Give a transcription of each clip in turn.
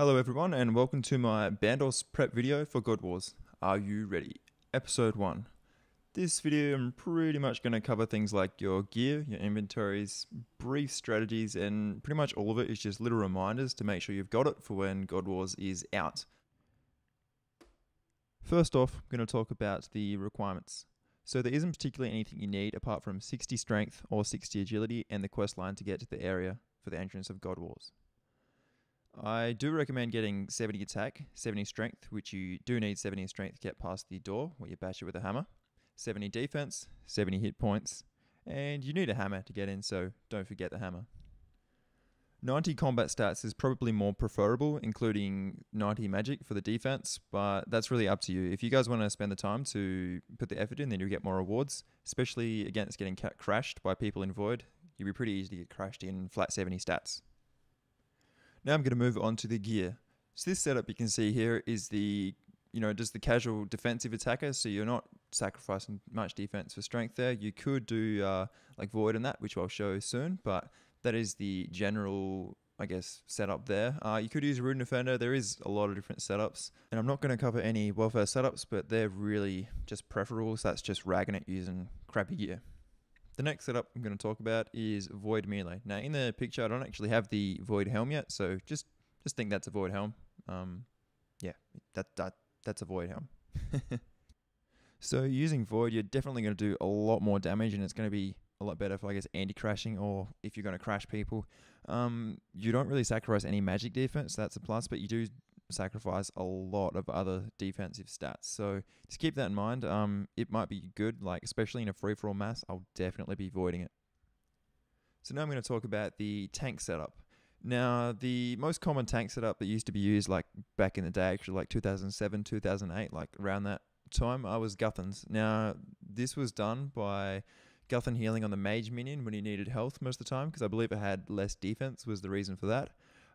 Hello everyone and welcome to my Bandos prep video for God Wars. Are you ready? Episode 1. This video I'm pretty much going to cover things like your gear, your inventories, brief strategies and pretty much all of it is just little reminders to make sure you've got it for when God Wars is out. First off, I'm going to talk about the requirements. So there isn't particularly anything you need apart from 60 strength or 60 agility and the quest line to get to the area for the entrance of God Wars. I do recommend getting 70 attack, 70 strength, which you do need 70 strength to get past the door where you bash it with a hammer, 70 defense, 70 hit points, and you need a hammer to get in, so don't forget the hammer. 90 combat stats is probably more preferable, including 90 magic for the defense, but that's really up to you. If you guys want to spend the time to put the effort in, then you'll get more rewards, especially against getting crashed by people in Void. You'll be pretty easy to get crashed in flat 70 stats. Now I'm going to move on to the gear. So this setup you can see here is the, you know, just the casual defensive attacker. So you're not sacrificing much defense for strength there. You could do uh, like void in that, which I'll show soon, but that is the general, I guess, setup there. Uh, you could use a Rune Defender. There is a lot of different setups, and I'm not going to cover any welfare setups, but they're really just preferable. So that's just ragging it using crappy gear. The next setup I'm going to talk about is Void Melee. Now, in the picture, I don't actually have the Void helm yet, so just just think that's a Void helm. Um, yeah, that that that's a Void helm. so using Void, you're definitely going to do a lot more damage, and it's going to be a lot better for I guess anti-crashing or if you're going to crash people. Um, you don't really sacrifice any magic defense, so that's a plus, but you do sacrifice a lot of other defensive stats. So just keep that in mind. Um, it might be good, like especially in a free for all mass. I'll definitely be avoiding it. So now I'm going to talk about the tank setup. Now, the most common tank setup that used to be used, like back in the day, actually, like 2007, 2008, like around that time, I was Guthans. Now, this was done by Guthan healing on the mage minion when he needed health most of the time, because I believe it had less defense was the reason for that.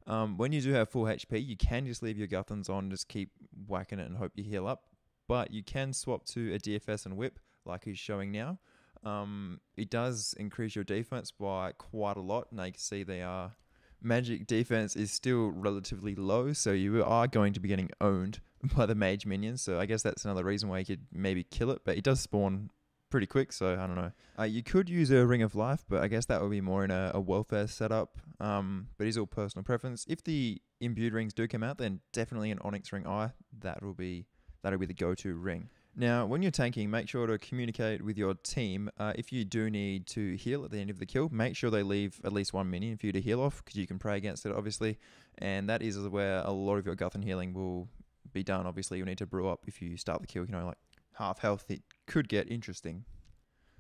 Um, when you do have full HP, you can just leave your Guthans on, just keep whacking it and hope you heal up. But you can swap to a DFS and whip, like he's showing now. Um, it does increase your defense by quite a lot. Now you can see they are magic defense is still relatively low, so you are going to be getting owned by the mage minions. So I guess that's another reason why you could maybe kill it. But it does spawn pretty quick, so I don't know. Uh, you could use a Ring of Life, but I guess that would be more in a, a welfare setup. Um, but it's all personal preference. If the imbued rings do come out, then definitely an Onyx Ring Eye. That will be that'll be the go-to ring. Now, when you're tanking, make sure to communicate with your team. Uh, if you do need to heal at the end of the kill, make sure they leave at least one minion for you to heal off, because you can pray against it, obviously. And that is where a lot of your Guthan healing will be done. Obviously, you need to brew up if you start the kill, you know, like half health, it could get interesting.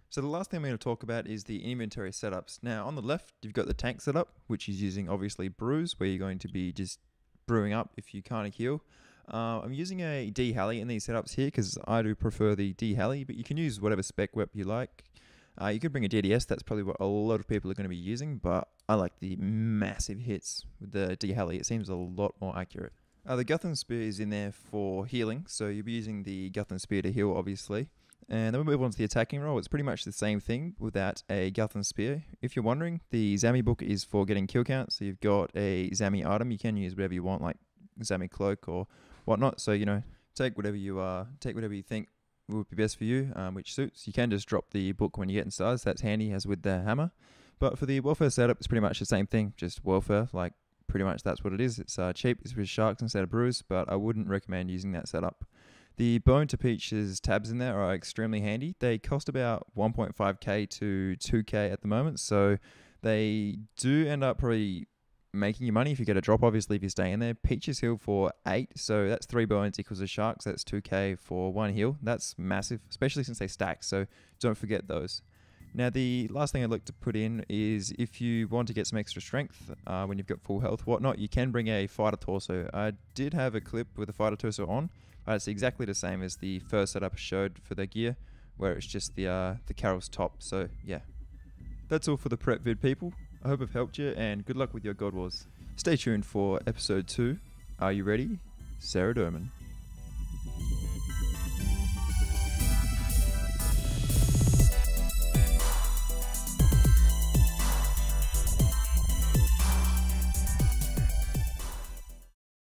So the last thing I'm going to talk about is the inventory setups. Now on the left, you've got the tank setup, which is using obviously brews, where you're going to be just brewing up if you can't heal. Uh, I'm using a D Heli in these setups here because I do prefer the D Heli, but you can use whatever spec whip you like. Uh, you could bring a DDS, that's probably what a lot of people are going to be using, but I like the massive hits with the D Heli. It seems a lot more accurate. Uh, the Guthan Spear is in there for healing, so you'll be using the Guthan Spear to heal, obviously. And then we move on to the attacking role. It's pretty much the same thing without a Guthan Spear. If you're wondering, the Zami book is for getting kill count. So you've got a Zami item. You can use whatever you want, like Zami cloak or whatnot. So, you know, take whatever you uh, take whatever you think would be best for you, um, which suits. You can just drop the book when you get in stars. That's handy as with the hammer. But for the welfare setup, it's pretty much the same thing, just welfare, like pretty much that's what it is. It's uh, cheap. It's with sharks instead of brews, but I wouldn't recommend using that setup. The Bone to Peaches tabs in there are extremely handy. They cost about 1.5k to 2k at the moment, so they do end up probably making you money if you get a drop. Obviously, if you stay in there, Peaches heal for eight, so that's three bones equals a shark, so That's 2k for one heal. That's massive, especially since they stack. So don't forget those. Now, the last thing I'd like to put in is if you want to get some extra strength uh, when you've got full health, whatnot, you can bring a fighter torso. I did have a clip with a fighter torso on. but it's exactly the same as the first setup I showed for the gear, where it's just the uh, the Karil's top. So yeah, that's all for the prep vid, people. I hope I've helped you, and good luck with your God Wars. Stay tuned for episode two. Are you ready? Saradomin.